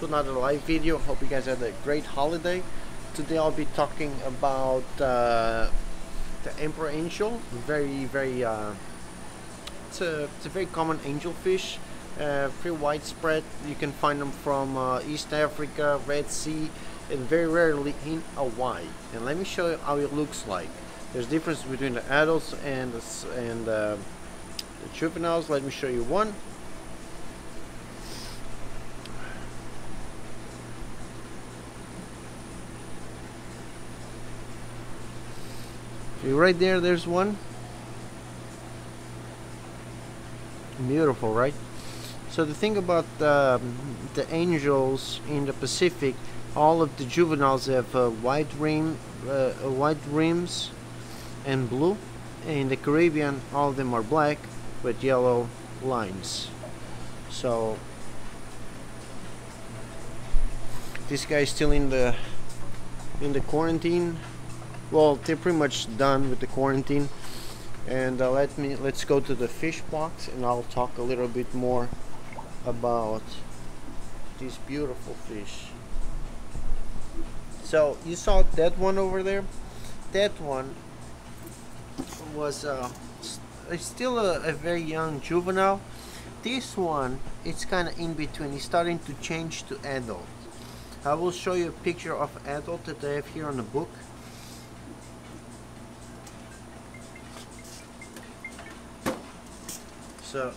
to another live video. Hope you guys had a great holiday. Today I'll be talking about uh, the emperor angel. Very, very, uh, it's, a, it's a very common angelfish. Uh, pretty widespread. You can find them from uh, East Africa, Red Sea, and very rarely in Hawaii. And let me show you how it looks like. There's difference between the adults and the, and uh, the juveniles. Let me show you one. Right there, there's one. Beautiful, right? So the thing about um, the angels in the Pacific, all of the juveniles have uh, white rim, uh, white rims, and blue. In the Caribbean, all of them are black with yellow lines. So this guy is still in the in the quarantine well they're pretty much done with the quarantine. And uh, let me let's go to the fish box and I'll talk a little bit more about these beautiful fish. So you saw that one over there? That one was uh, still a, a very young juvenile. This one it's kind of in between. It's starting to change to adult. I will show you a picture of adult that I have here on the book so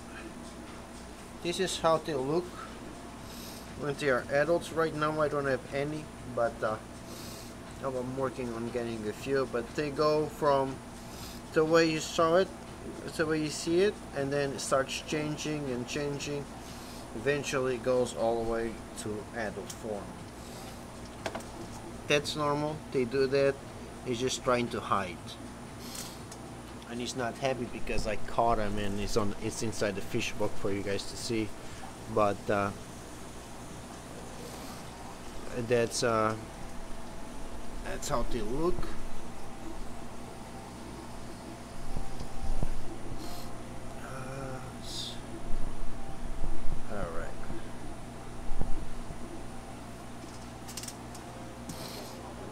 this is how they look when they are adults. Right now I don't have any but uh, I'm working on getting a few but they go from the way you saw it the way you see it and then it starts changing and changing. Eventually it goes all the way to adult form. That's normal. They do that. It's just trying to hide and he's not happy because I caught him and it's on it's inside the fish book for you guys to see. But uh, that's uh, that's how they look. Uh, all right.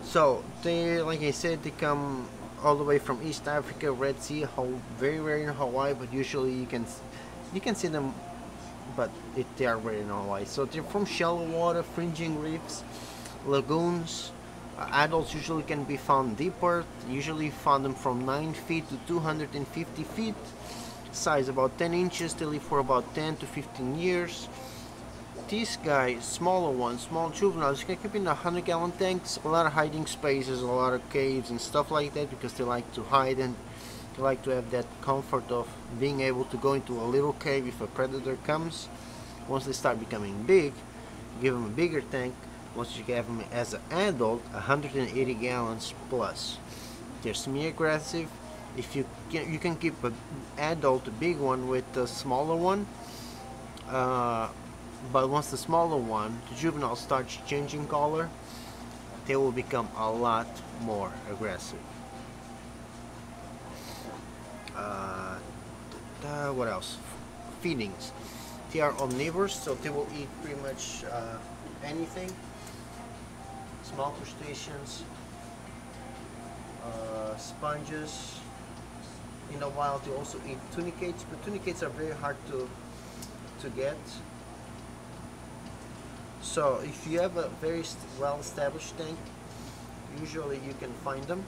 So they like I said they come all the way from East Africa, Red Sea, very rare in Hawaii, but usually you can you can see them, but it, they are rare in Hawaii. So they're from shallow water, fringing reefs, lagoons. Uh, adults usually can be found deeper. Usually found them from 9 feet to 250 feet. Size about 10 inches. They live for about 10 to 15 years these guys, smaller ones, small juveniles, you can keep in the 100 gallon tanks, a lot of hiding spaces, a lot of caves and stuff like that because they like to hide and they like to have that comfort of being able to go into a little cave if a predator comes. Once they start becoming big, give them a bigger tank. Once you have them as an adult, 180 gallons plus. They're semi-aggressive. If you can, you can keep an adult, a big one, with a smaller one. Uh, but once the smaller one, the juvenile starts changing color, they will become a lot more aggressive. Uh, what else? Feedings. They are omnivores, so they will eat pretty much uh, anything. Small crustaceans, uh, sponges. In a while, they also eat tunicates, but tunicates are very hard to to get so if you have a very well established tank, usually you can find them.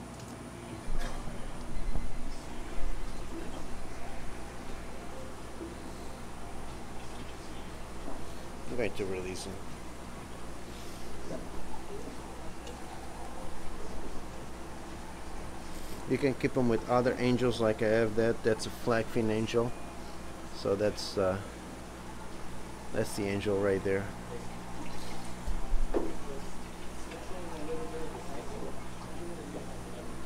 I'm going to release them. You can keep them with other angels like I have that. That's a flagfin angel. So that's uh, that's the angel right there.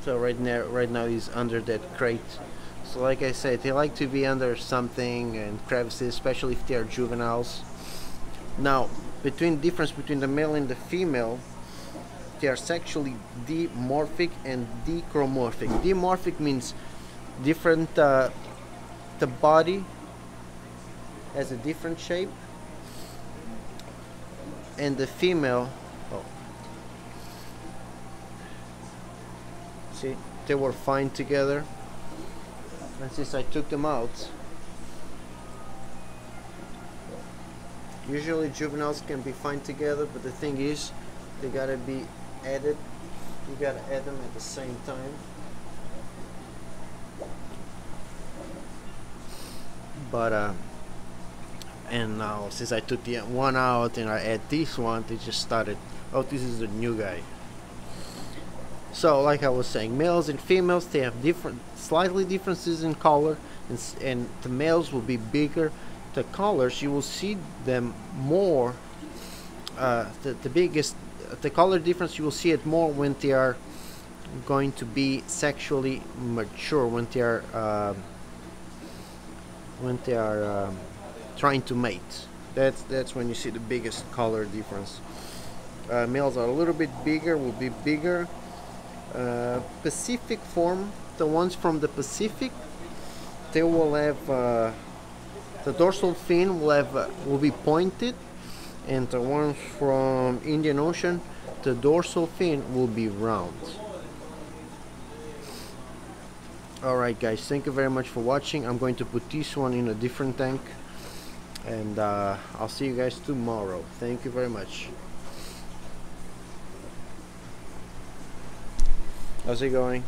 So right now, right now he's under that crate. So like I said, they like to be under something and crevices, especially if they are juveniles. Now, between difference between the male and the female, they are sexually dimorphic and dichromorphic. Dimorphic means different. Uh, the body has a different shape and the female oh see they were fine together. And since I took them out usually juveniles can be fine together but the thing is they gotta be added. You gotta add them at the same time. But uh and now since I took the one out and I add this one they just started oh this is the new guy so like I was saying males and females they have different slightly differences in color and, and the males will be bigger the colors you will see them more uh, the, the biggest the color difference you will see it more when they are going to be sexually mature when they are uh, when they are um, trying to mate. That's that's when you see the biggest color difference. Uh, males are a little bit bigger, will be bigger. Uh, Pacific form, the ones from the Pacific, they will have uh, the dorsal fin will have uh, will be pointed, and the ones from Indian Ocean, the dorsal fin will be round. Alright guys, thank you very much for watching. I'm going to put this one in a different tank and uh, I'll see you guys tomorrow thank you very much how's it going